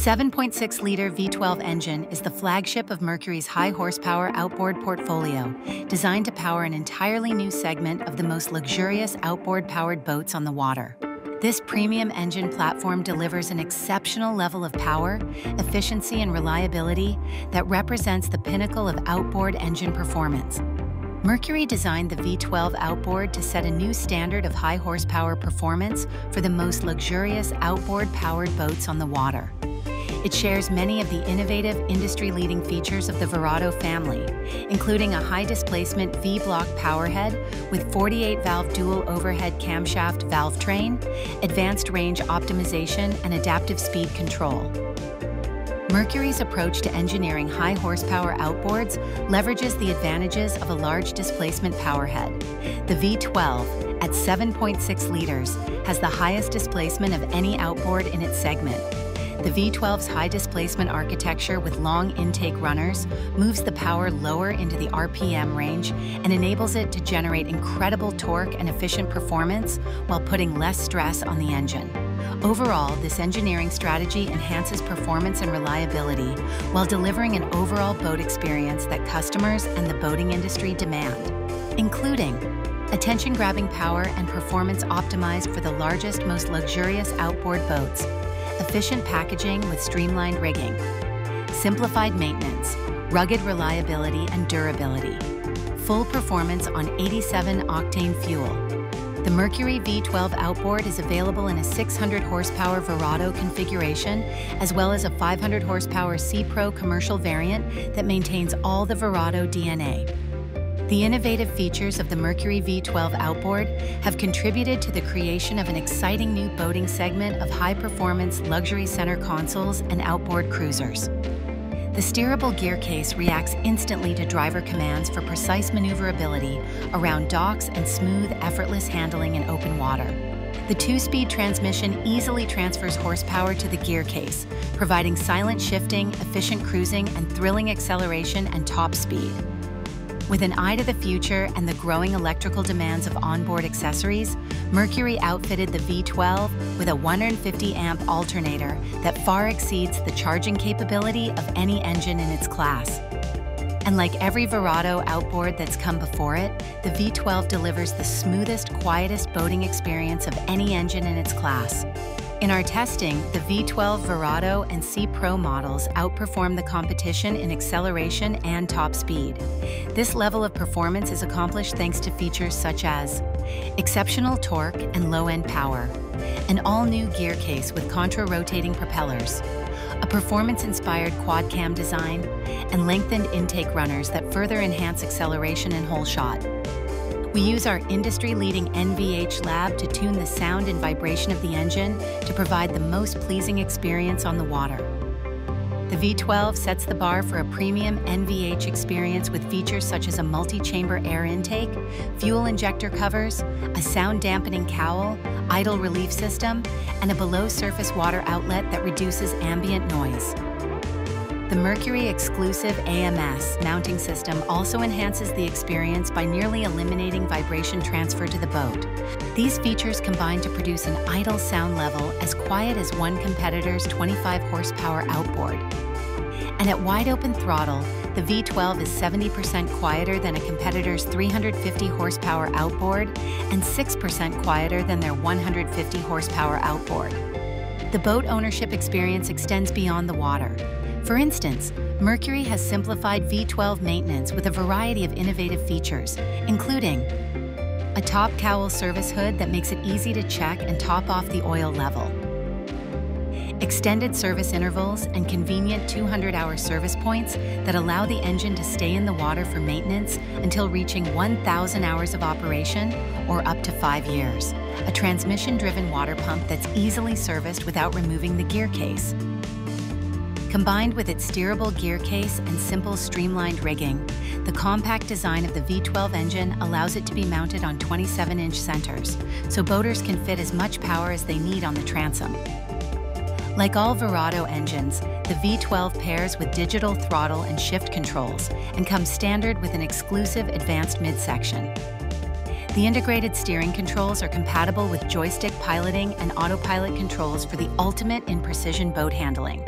7.6 liter V12 engine is the flagship of Mercury's high horsepower outboard portfolio, designed to power an entirely new segment of the most luxurious outboard powered boats on the water. This premium engine platform delivers an exceptional level of power, efficiency, and reliability that represents the pinnacle of outboard engine performance. Mercury designed the V12 outboard to set a new standard of high horsepower performance for the most luxurious outboard powered boats on the water. It shares many of the innovative, industry leading features of the Verado family, including a high displacement V block powerhead with 48 valve dual overhead camshaft valve train, advanced range optimization, and adaptive speed control. Mercury's approach to engineering high horsepower outboards leverages the advantages of a large displacement powerhead. The V12, at 7.6 liters, has the highest displacement of any outboard in its segment. The V12's high displacement architecture with long intake runners moves the power lower into the RPM range and enables it to generate incredible torque and efficient performance while putting less stress on the engine. Overall, this engineering strategy enhances performance and reliability while delivering an overall boat experience that customers and the boating industry demand, including attention grabbing power and performance optimized for the largest, most luxurious outboard boats, efficient packaging with streamlined rigging, simplified maintenance, rugged reliability and durability, full performance on 87 octane fuel, the Mercury V12 outboard is available in a 600 horsepower Verado configuration, as well as a 500 horsepower SeaPro commercial variant that maintains all the Verado DNA. The innovative features of the Mercury V12 outboard have contributed to the creation of an exciting new boating segment of high performance luxury center consoles and outboard cruisers. The steerable gear case reacts instantly to driver commands for precise maneuverability around docks and smooth, effortless handling in open water. The two-speed transmission easily transfers horsepower to the gear case, providing silent shifting, efficient cruising, and thrilling acceleration and top speed. With an eye to the future and the growing electrical demands of onboard accessories, Mercury outfitted the V12 with a 150 amp alternator that far exceeds the charging capability of any engine in its class. And like every Verado outboard that's come before it, the V12 delivers the smoothest, quietest boating experience of any engine in its class. In our testing, the V12 Verado and SeaPro models outperform the competition in acceleration and top speed. This level of performance is accomplished thanks to features such as exceptional torque and low-end power, an all-new gear case with contra-rotating propellers, a performance-inspired quad-cam design, and lengthened intake runners that further enhance acceleration and hole shot. We use our industry-leading NVH lab to tune the sound and vibration of the engine to provide the most pleasing experience on the water. The V12 sets the bar for a premium NVH experience with features such as a multi-chamber air intake, fuel injector covers, a sound dampening cowl, idle relief system, and a below-surface water outlet that reduces ambient noise. The Mercury exclusive AMS mounting system also enhances the experience by nearly eliminating vibration transfer to the boat. These features combine to produce an idle sound level as quiet as one competitor's 25 horsepower outboard. And at wide open throttle, the V12 is 70% quieter than a competitor's 350 horsepower outboard and 6% quieter than their 150 horsepower outboard. The boat ownership experience extends beyond the water. For instance, Mercury has simplified V12 maintenance with a variety of innovative features, including a top cowl service hood that makes it easy to check and top off the oil level, extended service intervals and convenient 200-hour service points that allow the engine to stay in the water for maintenance until reaching 1,000 hours of operation or up to five years, a transmission-driven water pump that's easily serviced without removing the gear case, Combined with its steerable gear case and simple streamlined rigging, the compact design of the V12 engine allows it to be mounted on 27-inch centers, so boaters can fit as much power as they need on the transom. Like all Verado engines, the V12 pairs with digital throttle and shift controls and comes standard with an exclusive advanced midsection. The integrated steering controls are compatible with joystick piloting and autopilot controls for the ultimate in precision boat handling.